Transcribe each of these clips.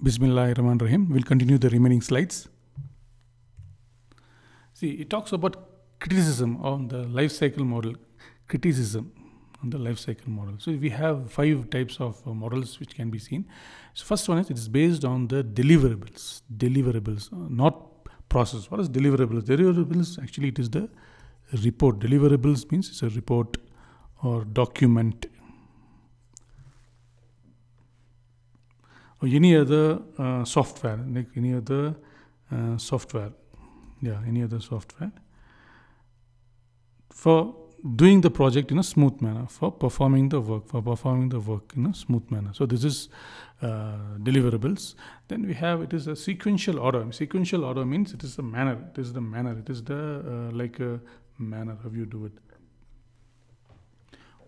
Bismillah Rahman Rahim. We'll continue the remaining slides. See, it talks about criticism on the life cycle model. Criticism on the life cycle model. So we have five types of uh, models which can be seen. So first one is it is based on the deliverables. Deliverables, uh, not process. What is deliverables? Deliverables actually it is the report. Deliverables means it's a report or document or any other uh, software like any other uh, software? Yeah any other software? For doing the project in a smooth manner for performing the work for performing the work in a smooth manner. So this is uh, deliverables. Then we have it is a sequential order. Sequential order means it is a manner. It is the manner. It is the uh, like a manner how you do it.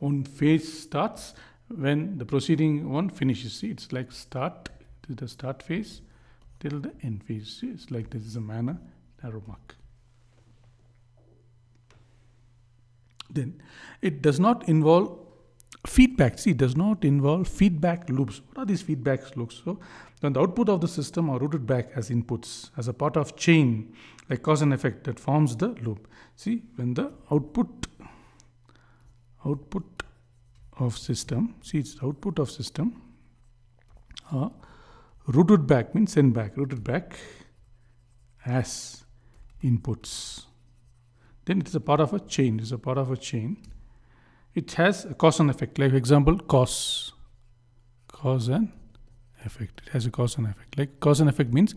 On phase starts when the proceeding one finishes see it's like start is the start phase till the end phase. See, it's like this is a manner arrow mark then it does not involve feedback. See it does not involve feedback loops. What are these feedback loops? So when the output of the system are routed back as inputs as a part of chain like cause and effect that forms the loop. See when the output output of system see it's output of system uh, routed back means send back routed back as inputs. Then it is a part of a chain it is a part of a chain. It has a cause and effect like example cause cause and effect it has a cause and effect. Like cause and effect means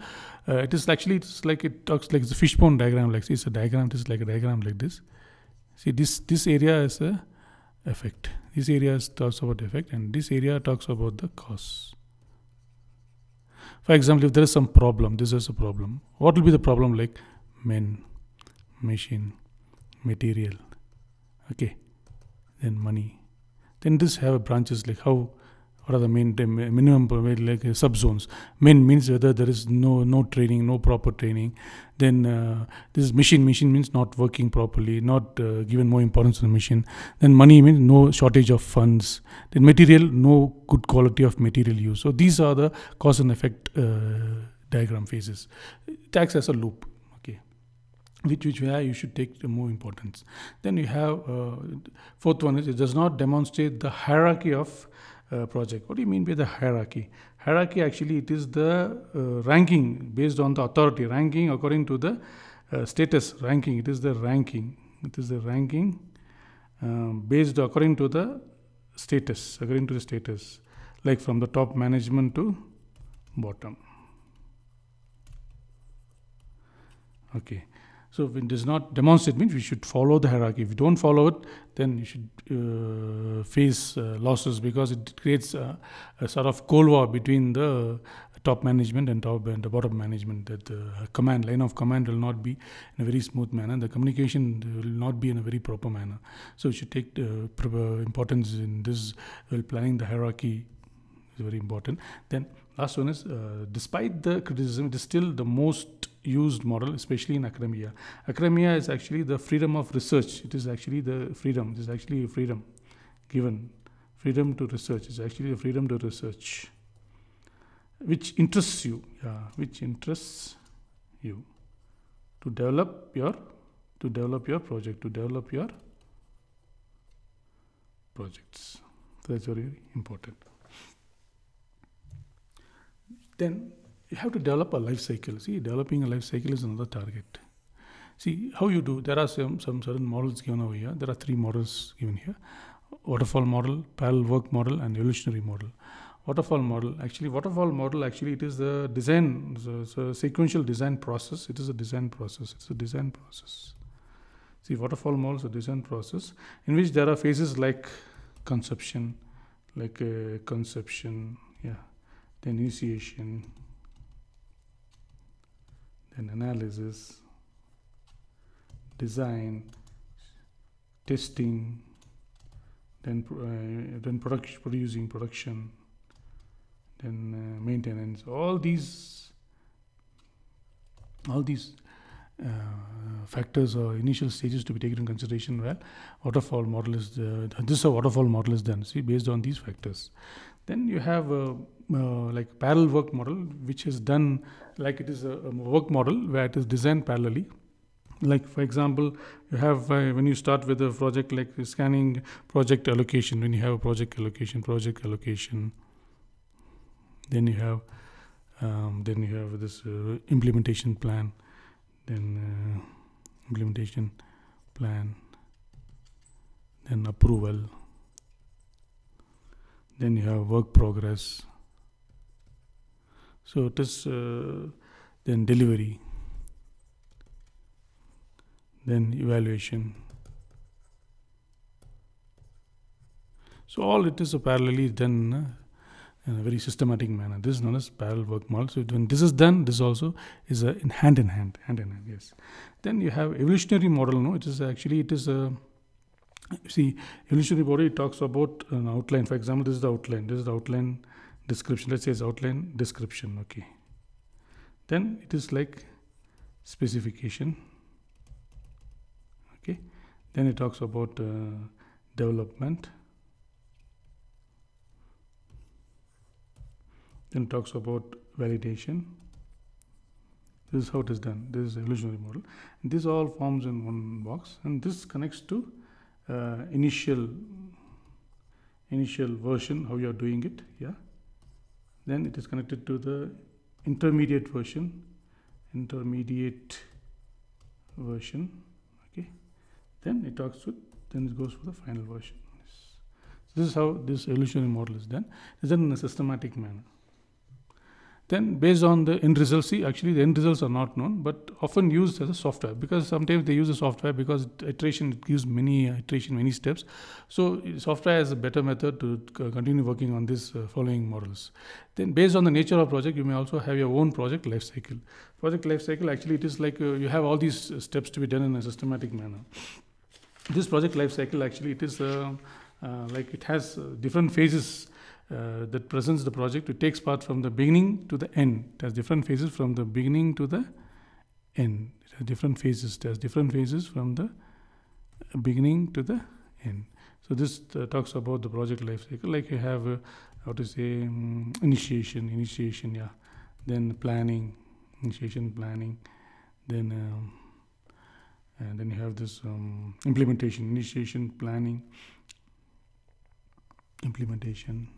uh, it is actually it's like it talks like a fishbone diagram like see it's a diagram it is like a diagram like this. See this this area is a effect. This area talks about effect and this area talks about the cause. For example if there is some problem this is a problem. What will be the problem like? Men machine material. Okay then money. Then this have branches like how are the main minimum like subzones? Main means whether there is no no training no proper training. Then uh, this machine. Machine means not working properly not uh, given more importance to the machine. Then money means no shortage of funds. Then material no good quality of material use. So these are the cause and effect uh, diagram phases. It acts as a loop okay which which you should take more importance. Then you have uh, fourth one is it does not demonstrate the hierarchy of uh, project. What do you mean by the hierarchy? Hierarchy actually it is the uh, ranking based on the authority, ranking according to the uh, status ranking. It is the ranking. It is the ranking um, based according to the status, according to the status, like from the top management to bottom. Okay. So if it does not demonstrate means we should follow the hierarchy. If you don't follow it, then you should uh, face uh, losses because it creates a, a, sort of cold war between the top management and top and the bottom management. That the command line of command will not be in a very smooth manner. The communication will not be in a very proper manner. So you should take the importance in this planning the hierarchy is very important. Then last one is uh, despite the criticism, it is still the most used model, especially in academia. Academia is actually the freedom of research. It is actually the freedom. It is actually a freedom given. Freedom to research is actually the freedom to research, which interests you. Yeah, which interests you to develop your to develop your project to develop your projects. That's very important. Then you have to develop a life cycle. See, developing a life cycle is another target. See, how you do, there are some, some certain models given over here. There are three models given here. Waterfall model, parallel work model, and evolutionary model. Waterfall model, actually, waterfall model, actually, it is the design, it's a sequential design process. It is a design process. It's a design process. See, waterfall model is a design process in which there are phases like conception, like uh, conception, yeah, initiation, then analysis, design, testing, then uh, then production, producing production, then uh, maintenance. All these all these uh, factors or initial stages to be taken in consideration. Well, waterfall model is the, this is a waterfall model is done. See, based on these factors, then you have a uh, like parallel work model which is done like it is a, a work model where it is designed parallelly. Like for example you have uh, when you start with a project like scanning project allocation when you have a project allocation project allocation then you have um, then you have this uh, implementation plan then uh, implementation plan then approval then you have work progress. So it is uh, then delivery then evaluation. So all it is a parallelly done in a very systematic manner. This is known as parallel work model. So when this is done this also is a in hand in hand hand in hand yes. Then you have evolutionary model no? It is actually it is a see evolutionary it talks about an outline for example this is the outline this is the outline description. Let's say it's outline description okay. Then it is like specification okay. Then it talks about uh, development. Then it talks about validation. This is how it is done. This is evolutionary model. And this all forms in one box. And this connects to uh, initial initial version how you are doing it yeah? Then it is connected to the intermediate version intermediate version okay? Then it talks to then it goes for the final version. So this is how this evolutionary model is done. It's done in a systematic manner then based on the end results see actually the end results are not known but often used as a software because sometimes they use a software because iteration it gives many iteration many steps. So software is a better method to continue working on these uh, following models. Then based on the nature of project you may also have your own project life cycle. Project life cycle actually it is like uh, you have all these steps to be done in a systematic manner. This project life cycle actually it is uh, uh like it has uh, different phases uh, that presents the project. It takes part from the beginning to the end. It has different phases from the beginning to the end. It has different phases. It has different phases from the beginning to the end. So this uh, talks about the project life cycle. Like you have uh, how to say um, initiation, initiation, yeah. Then planning, initiation, planning. Then um, and then you have this um, implementation, initiation, planning, implementation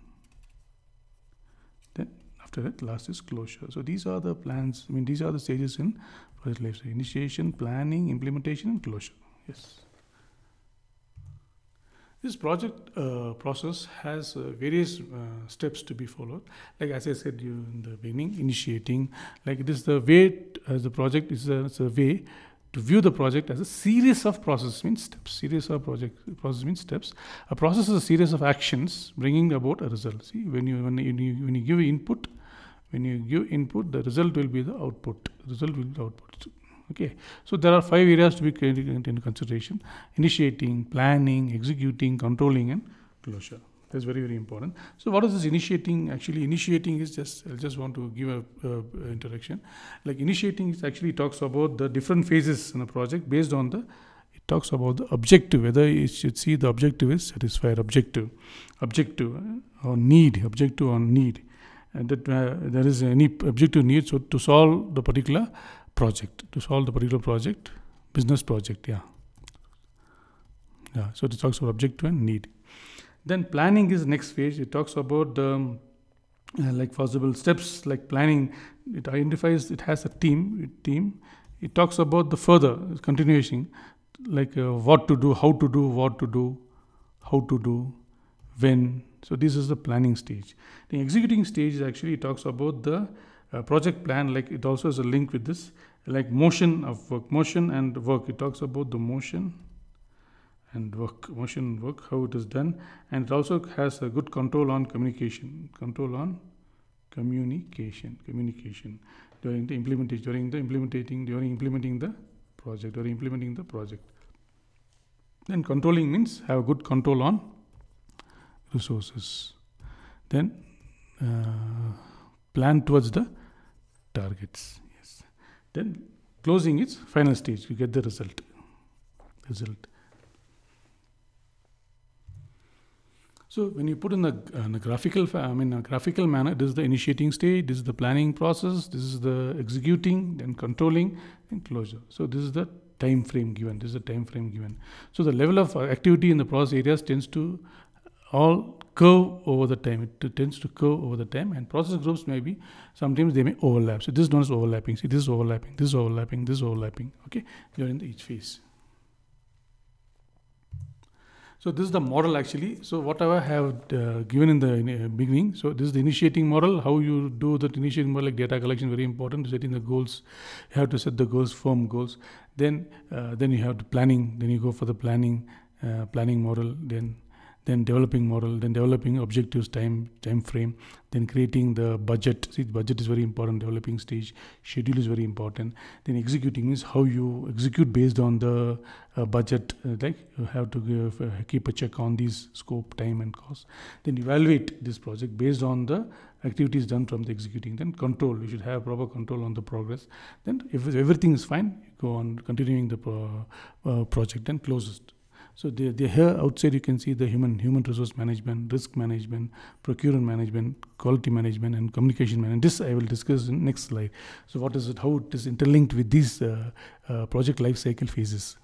after that last is closure. So these are the plans i mean these are the stages in project life cycle. Initiation planning implementation and closure. Yes. This project uh, process has uh, various uh, steps to be followed. Like as i said you in the beginning initiating like this the way as the project is a, a way to view the project as a series of processes means steps. Series of project process means steps. A process is a series of actions bringing about a result. See when you when you, when you give input when you give input the result will be the output. Result will be the output. Okay. So there are five areas to be taken into consideration. Initiating planning executing controlling and closure that's very very important. So what is this initiating? Actually initiating is just i just want to give a, a introduction. Like initiating is actually talks about the different phases in a project based on the it talks about the objective whether you should see the objective is satisfied objective objective uh, or need objective or need. And that uh, there is any objective need so to solve the particular project to solve the particular project business project yeah. Yeah so it talks about objective and need then planning is next phase it talks about the um, uh, like possible steps like planning it identifies it has a team it team it talks about the further continuation like uh, what to do how to do what to do how to do when so this is the planning stage. The executing stage actually talks about the uh, project plan. Like it also has a link with this, like motion of work, motion and work. It talks about the motion and work, motion work, how it is done, and it also has a good control on communication, control on communication, communication during the implementation, during the implementing, during implementing the project, during implementing the project. Then controlling means have a good control on resources. Then uh, plan towards the targets. Yes. Then closing is final stage. You get the result. Result. So when you put in the, uh, in the graphical, I mean, a graphical manner, this is the initiating stage, this is the planning process, this is the executing, then controlling, and closure. So this is the time frame given. This is the time frame given. So the level of activity in the process areas tends to all curve over the time. It tends to curve over the time, and process groups may be sometimes they may overlap. So this is known as overlapping. See, this is overlapping, this is overlapping, this is overlapping. Okay, during each phase. So this is the model actually. So whatever I have uh, given in the uh, beginning. So this is the initiating model. How you do that initiating model like data collection very important. Setting the goals. You have to set the goals, firm goals. Then uh, then you have the planning. Then you go for the planning uh, planning model. Then then developing model, then developing objectives, time time frame, then creating the budget. See, budget is very important. Developing stage, schedule is very important. Then executing means how you execute based on the uh, budget. Uh, like you have to give, uh, keep a check on these scope, time, and cost. Then evaluate this project based on the activities done from the executing. Then control. You should have proper control on the progress. Then if everything is fine, go on continuing the pro, uh, project. Then close it. So they, they here outside you can see the human human resource management, risk management, procurement management, quality management, and communication management. This I will discuss in next slide. So what is it? How it is interlinked with these uh, uh, project life cycle phases.